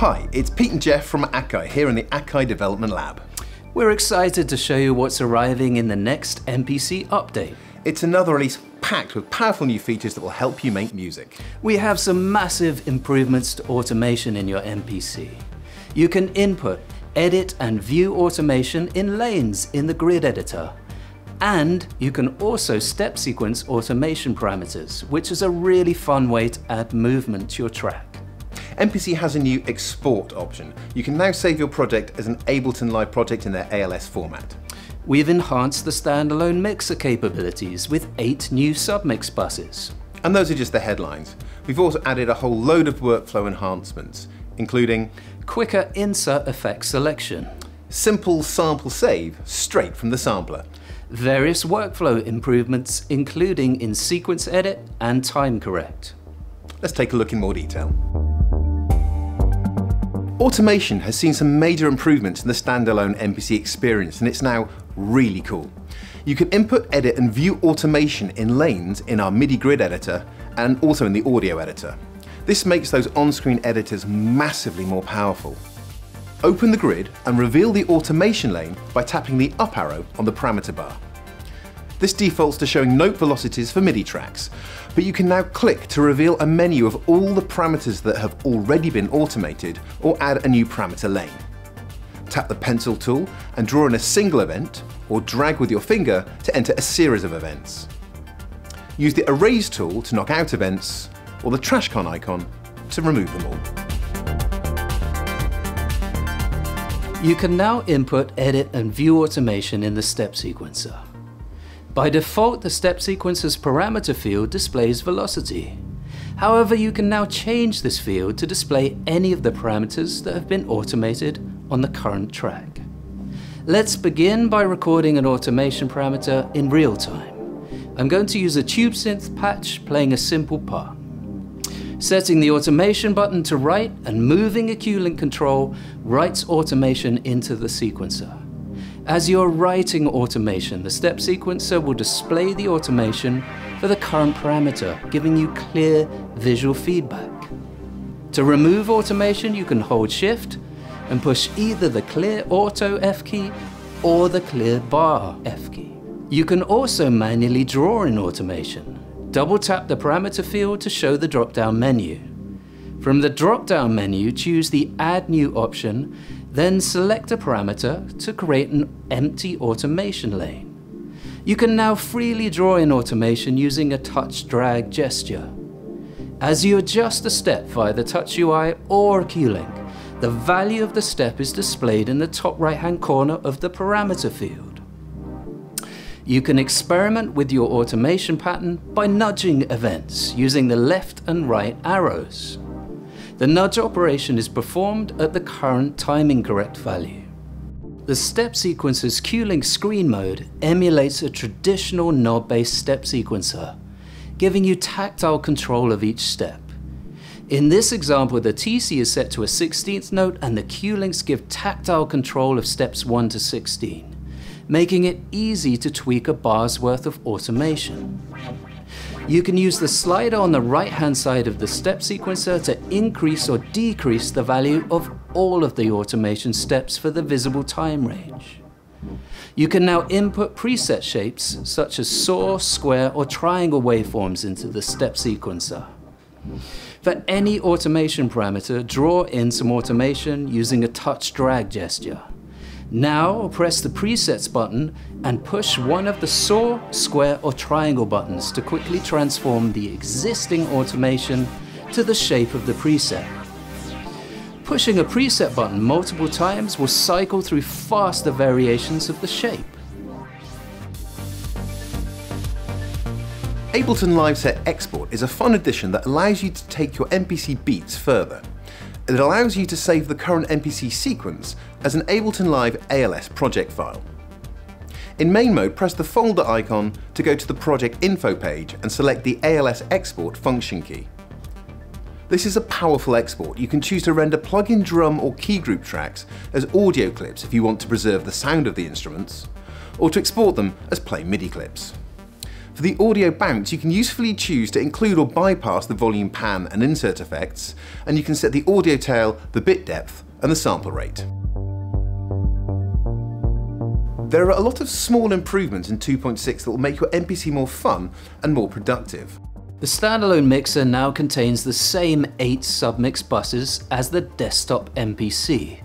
Hi, it's Pete and Geoff from Akai here in the Akai Development Lab. We're excited to show you what's arriving in the next MPC update. It's another release packed with powerful new features that will help you make music. We have some massive improvements to automation in your MPC. You can input, edit and view automation in lanes in the grid editor. And you can also step sequence automation parameters, which is a really fun way to add movement to your track. MPC has a new export option. You can now save your project as an Ableton Live project in their ALS format. We've enhanced the standalone mixer capabilities with eight new submix buses. And those are just the headlines. We've also added a whole load of workflow enhancements, including quicker insert effect selection, simple sample save straight from the sampler, various workflow improvements including in sequence edit and time correct. Let's take a look in more detail. Automation has seen some major improvements in the standalone MPC experience and it's now really cool. You can input, edit and view automation in lanes in our MIDI grid editor and also in the audio editor. This makes those on-screen editors massively more powerful. Open the grid and reveal the automation lane by tapping the up arrow on the parameter bar. This defaults to showing note velocities for MIDI tracks, but you can now click to reveal a menu of all the parameters that have already been automated or add a new parameter lane. Tap the pencil tool and draw in a single event, or drag with your finger to enter a series of events. Use the erase tool to knock out events, or the trashcan icon to remove them all. You can now input, edit and view automation in the step sequencer. By default, the step sequencer's parameter field displays velocity. However, you can now change this field to display any of the parameters that have been automated on the current track. Let's begin by recording an automation parameter in real time. I'm going to use a tube synth patch playing a simple part. Setting the automation button to write and moving a Q-Link control writes automation into the sequencer. As you're writing automation, the step sequencer will display the automation for the current parameter, giving you clear visual feedback. To remove automation, you can hold Shift and push either the Clear Auto F key or the Clear Bar F key. You can also manually draw in automation. Double tap the parameter field to show the drop-down menu. From the drop-down menu, choose the Add New option then select a parameter to create an empty automation lane. You can now freely draw in automation using a touch drag gesture. As you adjust a step via the Touch UI or Q-Link, the value of the step is displayed in the top right hand corner of the parameter field. You can experiment with your automation pattern by nudging events using the left and right arrows. The nudge operation is performed at the current timing correct value. The step sequencer's Q-Link screen mode emulates a traditional knob-based step sequencer, giving you tactile control of each step. In this example, the TC is set to a 16th note and the Q-Links give tactile control of steps 1 to 16, making it easy to tweak a bar's worth of automation. You can use the slider on the right hand side of the step sequencer to increase or decrease the value of all of the automation steps for the visible time range. You can now input preset shapes such as saw, square or triangle waveforms into the step sequencer. For any automation parameter, draw in some automation using a touch drag gesture. Now press the presets button and push one of the saw, square or triangle buttons to quickly transform the existing automation to the shape of the preset. Pushing a preset button multiple times will cycle through faster variations of the shape. Ableton Live Set Export is a fun addition that allows you to take your MPC beats further. It allows you to save the current MPC sequence as an Ableton Live ALS project file. In main mode, press the folder icon to go to the project info page and select the ALS export function key. This is a powerful export. You can choose to render plug-in drum or key group tracks as audio clips if you want to preserve the sound of the instruments, or to export them as plain MIDI clips. For the audio bounce, you can usefully choose to include or bypass the volume pan and insert effects, and you can set the audio tail, the bit depth, and the sample rate. There are a lot of small improvements in 2.6 that will make your MPC more fun and more productive. The standalone mixer now contains the same 8 submix buses as the desktop MPC.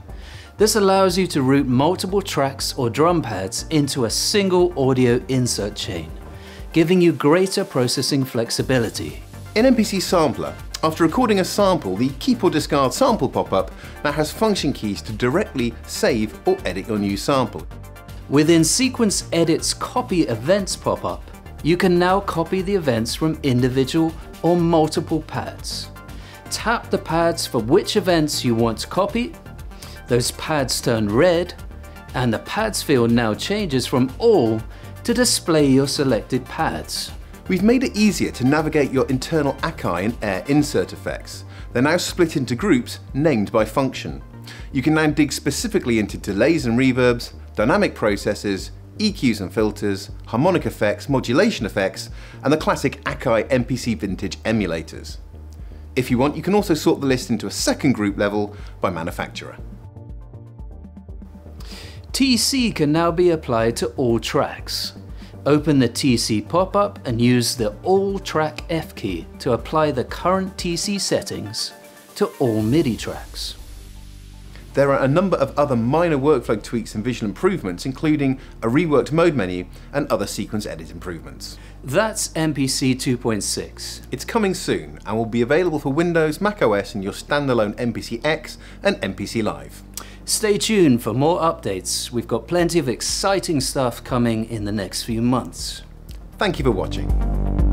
This allows you to route multiple tracks or drum pads into a single audio insert chain, giving you greater processing flexibility. In MPC Sampler, after recording a sample, the Keep or Discard sample pop-up now has function keys to directly save or edit your new sample. Within Sequence Edit's Copy Events pop-up, you can now copy the events from individual or multiple pads. Tap the pads for which events you want to copy those pads turn red, and the pads field now changes from all to display your selected pads. We've made it easier to navigate your internal Akai and Air insert effects. They're now split into groups named by function. You can now dig specifically into delays and reverbs, dynamic processes, EQs and filters, harmonic effects, modulation effects, and the classic Akai MPC Vintage emulators. If you want, you can also sort the list into a second group level by manufacturer. TC can now be applied to all tracks. Open the TC pop-up and use the All Track F key to apply the current TC settings to all MIDI tracks. There are a number of other minor workflow tweaks and visual improvements, including a reworked mode menu and other sequence edit improvements. That's MPC 2.6. It's coming soon and will be available for Windows, macOS and your standalone MPC X and MPC Live. Stay tuned for more updates. We've got plenty of exciting stuff coming in the next few months. Thank you for watching.